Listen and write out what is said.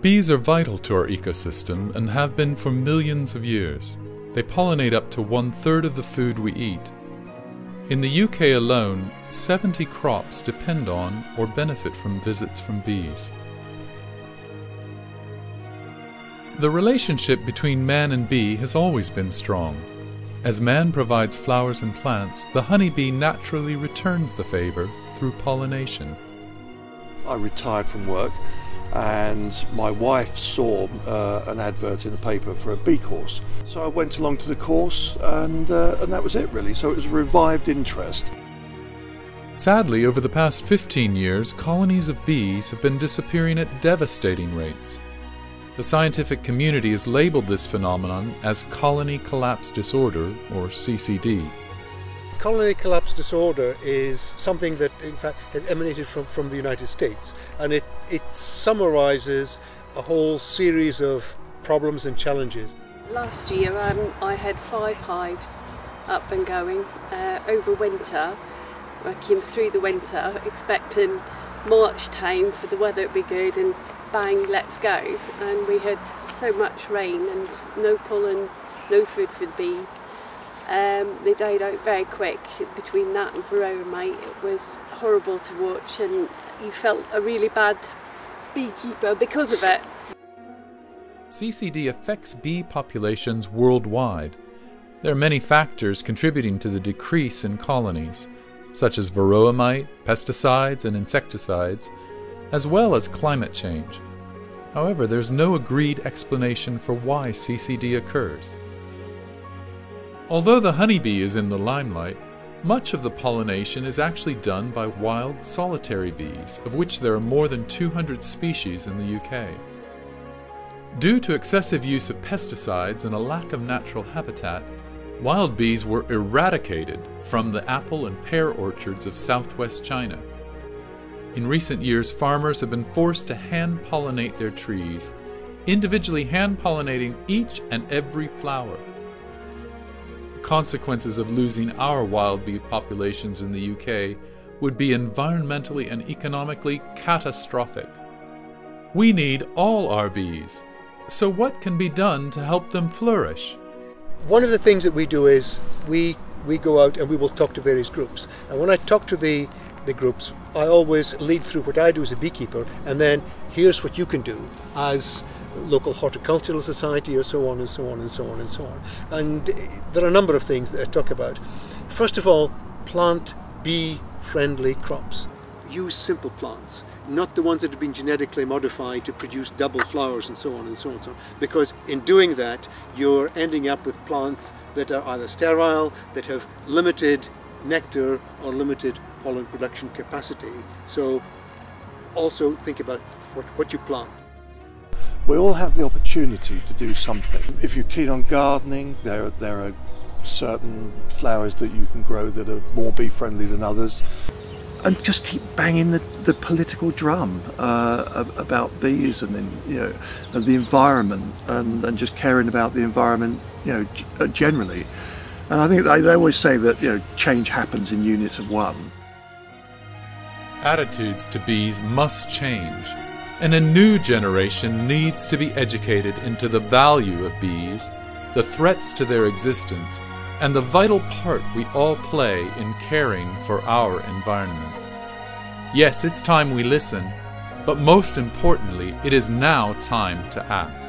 Bees are vital to our ecosystem and have been for millions of years. They pollinate up to one third of the food we eat. In the UK alone, 70 crops depend on or benefit from visits from bees. The relationship between man and bee has always been strong. As man provides flowers and plants, the honeybee naturally returns the favor through pollination. I retired from work and my wife saw uh, an advert in the paper for a bee course. So I went along to the course and, uh, and that was it really. So it was a revived interest. Sadly, over the past 15 years, colonies of bees have been disappearing at devastating rates. The scientific community has labeled this phenomenon as colony collapse disorder, or CCD. Colony collapse disorder is something that, in fact, has emanated from, from the United States, and it, it summarizes a whole series of problems and challenges. Last year, um, I had five hives up and going uh, over winter, working through the winter, expecting March time for the weather to be good and bang, let's go. And we had so much rain and no pollen, no food for the bees. Um, they died out very quick between that and varroa mite. It was horrible to watch and you felt a really bad beekeeper because of it. CCD affects bee populations worldwide. There are many factors contributing to the decrease in colonies, such as varroa mite, pesticides, and insecticides, as well as climate change. However, there's no agreed explanation for why CCD occurs. Although the honeybee is in the limelight, much of the pollination is actually done by wild solitary bees, of which there are more than 200 species in the UK. Due to excessive use of pesticides and a lack of natural habitat, wild bees were eradicated from the apple and pear orchards of southwest China. In recent years, farmers have been forced to hand pollinate their trees, individually hand pollinating each and every flower. Consequences of losing our wild bee populations in the UK would be environmentally and economically catastrophic. We need all our bees, so what can be done to help them flourish? One of the things that we do is we we go out and we will talk to various groups. And when I talk to the the groups, I always lead through what I do as a beekeeper, and then here's what you can do as local horticultural society, or so on and so on and so on and so on. And uh, there are a number of things that I talk about. First of all, plant bee-friendly crops. Use simple plants not the ones that have been genetically modified to produce double flowers and so on and so on and so on. Because in doing that, you're ending up with plants that are either sterile, that have limited nectar or limited pollen production capacity. So also think about what, what you plant. We all have the opportunity to do something. If you're keen on gardening, there, there are certain flowers that you can grow that are more bee friendly than others. And just keep banging the, the political drum uh, about bees and then, you know, and the environment and, and just caring about the environment, you know, uh, generally. And I think they, they always say that, you know, change happens in units of one. Attitudes to bees must change, and a new generation needs to be educated into the value of bees, the threats to their existence, and the vital part we all play in caring for our environment. Yes, it's time we listen, but most importantly, it is now time to act.